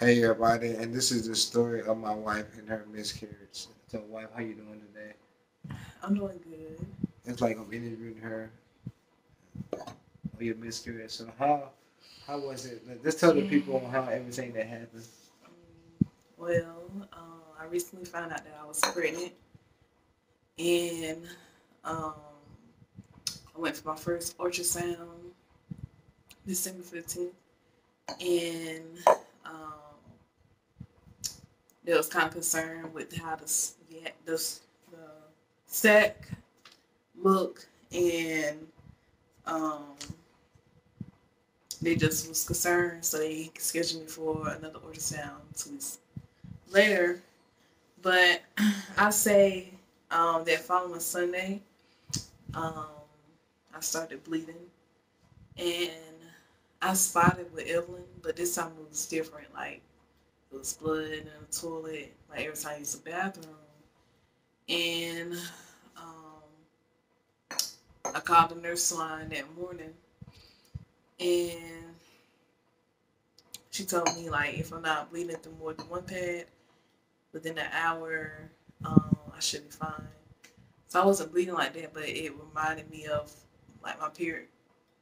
Hey everybody, and this is the story of my wife and her miscarriage. So, wife, how you doing today? I'm doing good. It's like I'm interviewing her on your miscarriage. So, how how was it? Just tell the people how everything that happened. Well, uh, I recently found out that I was pregnant, and um, I went for my first ultrasound December 15th, and um, there was kind of concerned with how the yeah, the, the sac look and um, they just was concerned, so they scheduled me for another ultrasound two weeks later. But I say um, that following Sunday, um, I started bleeding, and I spotted with Evelyn, but this time it was different. Like it was blood in the toilet, like every time I used the bathroom, and um, I called the nurse line that morning, and she told me like if I'm not bleeding through more than one pad within an hour, um, I should be fine. So I wasn't bleeding like that, but it reminded me of like my period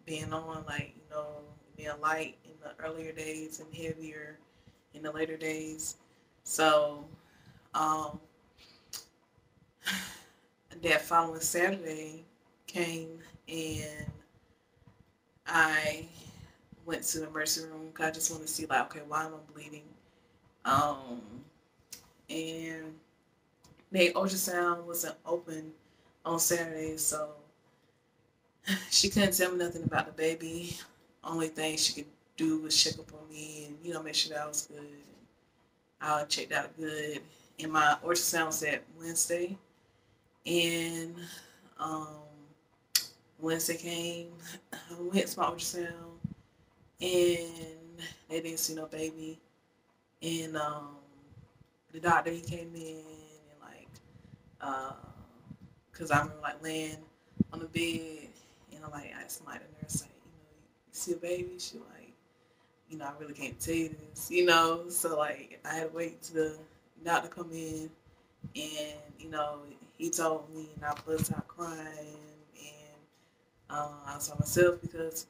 being on, like you know, being light in the earlier days and heavier in the later days. So um, that following Saturday came and I went to the emergency room because I just want to see like, okay, why am I bleeding? Um, and the ultrasound wasn't open on Saturday, so she couldn't tell me nothing about the baby. Only thing she could do was check up on me and you know make sure that I was good. I checked out good, and my ultrasound was at Wednesday, and um, Wednesday came, I went to my ultrasound, and they didn't see no baby, and um, the doctor he came in and like, uh, cause I remember like laying on the bed, and I'm like, I asked my nurse like, you know, you see a baby? She like, you know, I really can't tell you this, you know. So like, I had to wait to the doctor come in, and you know, he told me, and I burst out crying uh, I saw myself because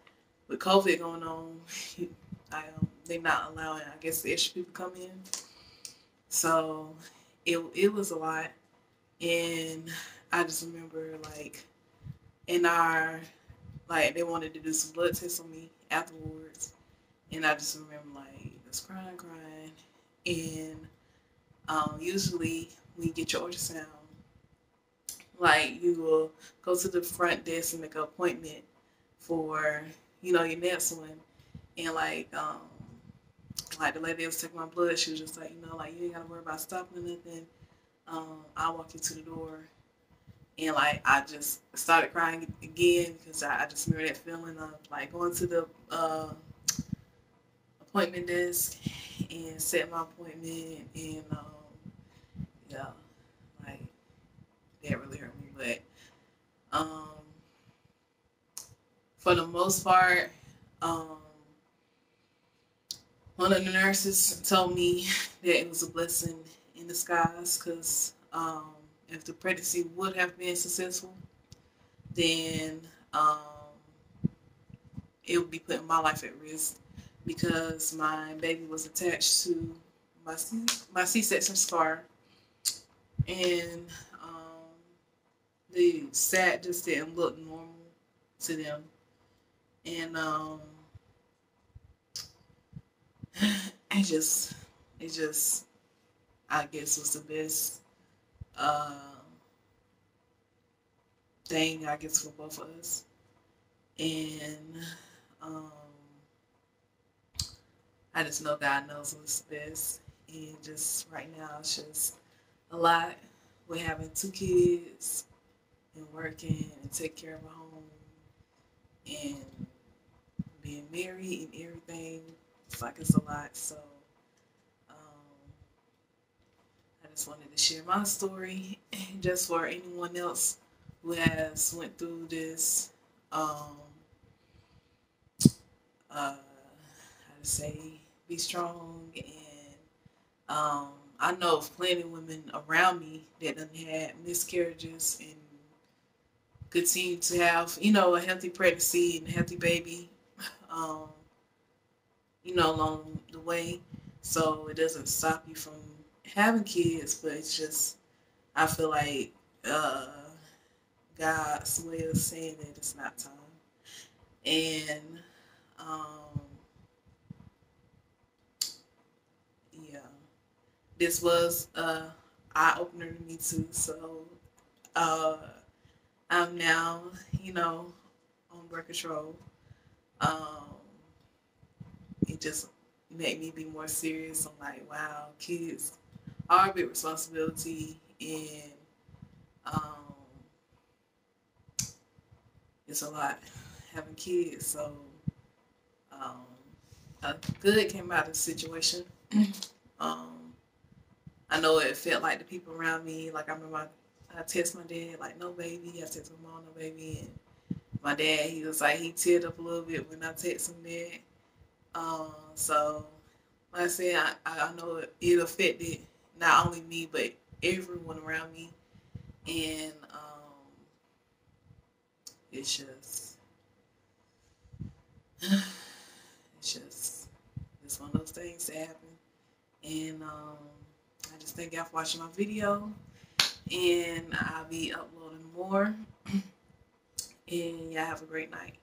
with COVID going on, I, um, they're not allowing, I guess, the extra people come in. So it, it was a lot. And I just remember, like, in our, like, they wanted to do some blood tests on me afterwards. And I just remember, like, just crying, crying. And um, usually when you get your ultrasound, like you will go to the front desk and make an appointment for, you know, your next one. And like, um, like the lady was taking my blood, she was just like, you know, like you ain't gotta worry about stopping nothing. Um, I'll walk you the door. And like I just started crying again because I, I just remember that feeling of like going to the uh, appointment desk and set my appointment and um, yeah, like that really hurt me. But um, for the most part, um, one of the nurses told me that it was a blessing in disguise because um, if the pregnancy would have been successful, then um, it would be putting my life at risk because my baby was attached to my C- my C-section scar, and the sac just didn't look normal to them. And um it just it just I guess was the best uh, thing I guess for both of us. And um I just know God knows what's best. And just right now it's just a lot. We're having two kids and working and take care of a home and being married and everything. It's like it's a lot. So um, I just wanted to share my story just for anyone else who has went through this. Um, uh, how to say, be strong and um, I know of plenty of women around me that done had miscarriages and continue to have, you know, a healthy pregnancy and a healthy baby, um, you know, along the way. So it doesn't stop you from having kids, but it's just, I feel like uh, God's way of saying that it's not time. And, um, yeah, this was a eye opener to me too. So, uh, I'm now, you know, on birth control. Um, it just made me be more serious. I'm like, wow, kids are a big responsibility, and um, it's a lot having kids. So, um, a good came out of the situation. um, I know it felt like the people around me, like I remember I text my dad like no baby. I text my mom no baby, and my dad he was like he teared up a little bit when I text him that. Um, so like I said, I, I know it, affected not only me but everyone around me, and um, it's just it's just it's one of those things that happen, and um, I thank y'all for watching my video and I'll be uploading more. And y'all have a great night.